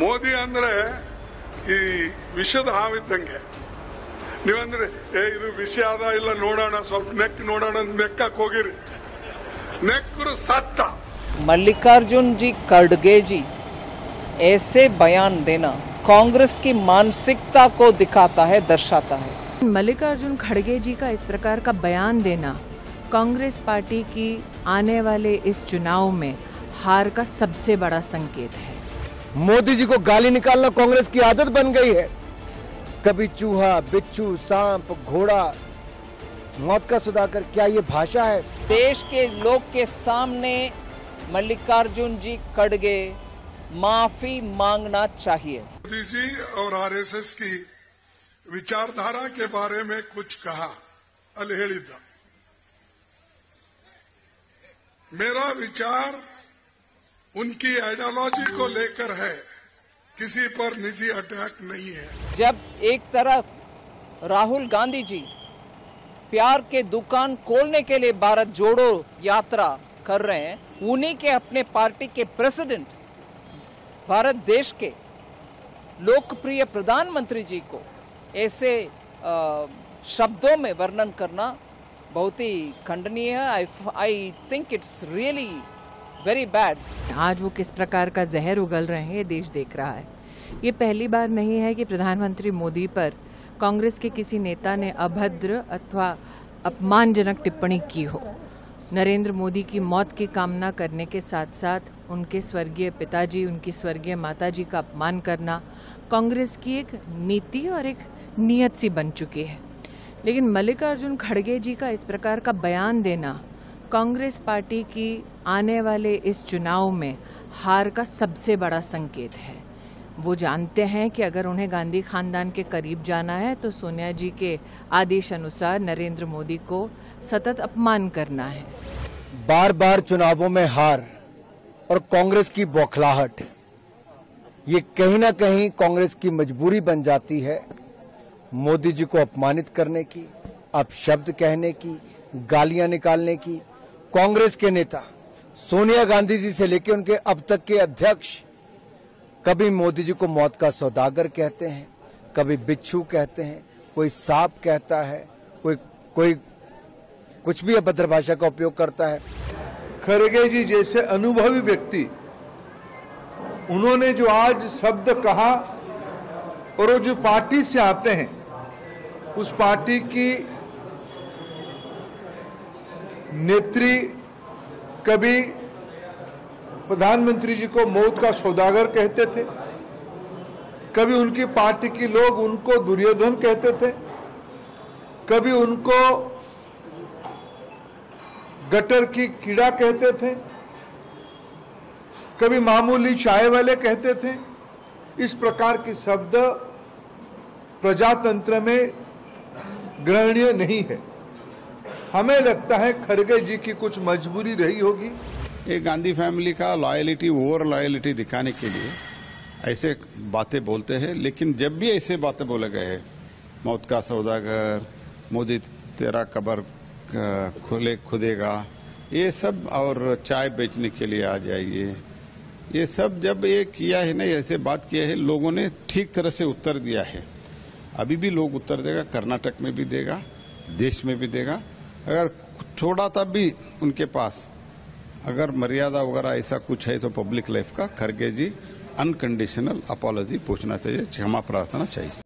ಮೋದಿ ಅಂದ್ರೆ ಈ ವಿಷದ ಹಾವಿದ್ದಂಗೆ ನೀವಂದ್ರೆ ಏ ಇದು ವಿಷ ಅದ ಇಲ್ಲ ನೋಡೋಣ ಸ್ವಲ್ಪ ನೆಕ್ ನೋಡೋಣ ಅಂತ ನೆಕ್ಕಕ್ ಹೋಗಿರಿ ನೆಕ್ಕರು ಸತ್ತ मल्लिकार्जुन जी खड़गे जी ऐसे बयान देना कांग्रेस की मानसिकता को दिखाता है दर्शाता है मल्लिकार्जुन खड़गे जी का इस प्रकार का बयान देना कांग्रेस पार्टी की आने वाले इस चुनाव में हार का सबसे बड़ा संकेत है मोदी जी को गाली निकालना कांग्रेस की आदत बन गई है। कभी चूहा बिच्छू सांप घोड़ा मौत का सुधाकर क्या ये भाषा है? देश के लोग के सामने मल्लिकार्जुन जी कड़गे माफ़ी मांगना चाहिए। मोदी जी और आरएसएस की विचारधारा के बारे में कुछ कहा अलहेड़ी मेरा विचार उनकी आइडियोलॉजी को लेकर है, किसी पर निजी अटैक नहीं है। जब एक तरफ़ राहुल गांधी जी प्यार के दुकान खोलने के लिए भारत जोड़ो यात्रा कर रहे हैं, उन्हीं के अपने पार्टी के प्रेसिडेंट भारत देश के लोकप्रिय प्रधानमंत्री जी को ऐसे शब्दों में वर्णन करना बहुत ही खंडनीय है। I I think it's really very bad आज वो किस प्रकार का जहर उगल रहे हैं, ये देश देख रहा है। ये पहली बार नहीं है कि प्रधानमंत्री मोदी पर कांग्रेस के किसी नेता ने अभद्र अथवा अपमानजनक टिप्पणी की हो। नरेंद्र मोदी की मौत की कामना करने के साथ साथ उनके स्वर्गीय पिताजी, उनकी स्वर्गीय माताजी का अपमान करना कांग्रेस की एक नीति और एक नियत सी बन चुकी है। लेकिन मल्लिकार्जुन खड़गे जी का इस प्रकार का बयान देना कांग्रेस पार्टी की आने वाले इस चुनाव में हार का सबसे बड़ा संकेत है। वो जानते हैं कि अगर उन्हें गांधी खानदान के करीब जाना है तो सोनिया जी के आदेश अनुसार नरेंद्र मोदी को सतत अपमान करना है। बार बार चुनावों में हार और कांग्रेस की बौखलाहट, ये कहीं ना कहीं कांग्रेस की मजबूरी बन जाती है मोदी जी को अपमानित करने की, अपशब्द कहने की, गालियाँ निकालने की कांग्रेस के नेता सोनिया गांधी जी से लेकर उनके अब तक के अध्यक्ष कभी मोदी जी को मौत का सौदागर कहते हैं, कभी बिच्छू कहते हैं, कोई सांप कहता है, कोई कोई कुछ भी अभद्र भाषा का उपयोग करता है। खरगे जी जैसे अनुभवी व्यक्ति, उन्होंने जो आज शब्द कहा और वो जो पार्टी से आते हैं, उस पार्टी की नेत्री कभी प्रधानमंत्री जी को मौत का सौदागर कहते थे। कभी उनकी पार्टी के लोग उनको दुर्योधन कहते थे। कभी उनको गटर की कीड़ा कहते थे। कभी मामूली चाय वाले कहते थे। इस प्रकार के शब्द प्रजातंत्र में ग्रहणीय नहीं है। हमें लगता है खरगे जी की कुछ मजबूरी रही होगी। ये गांधी फैमिली का लॉयलिटी ओवर लॉयलिटी दिखाने के लिए ऐसे बातें बोलते हैं, लेकिन जब भी ऐसे बातें बोले गए हैं, मौत का सौदागर, मोदी तेरा कबर खुले, खुदेगा, ये सब और चाय बेचने के लिए आ जाइए। ये सब जब ये किया है ना ऐसे बात किया है, लोगों ने ठीक तरह से उत्तर दिया है। अभी भी लोग उत्तर देगा, कर्नाटक में भी देगा, देश में भी देगा अगर थोड़ा सा भी उनके पास अगर मर्यादा वगैरह ऐसा कुछ है तो पब्लिक लाइफ का, खरगे जी अनकंडीशनल अपॉलॉजी पूछना चाहिए, क्षमा प्रार्थना चाहिए।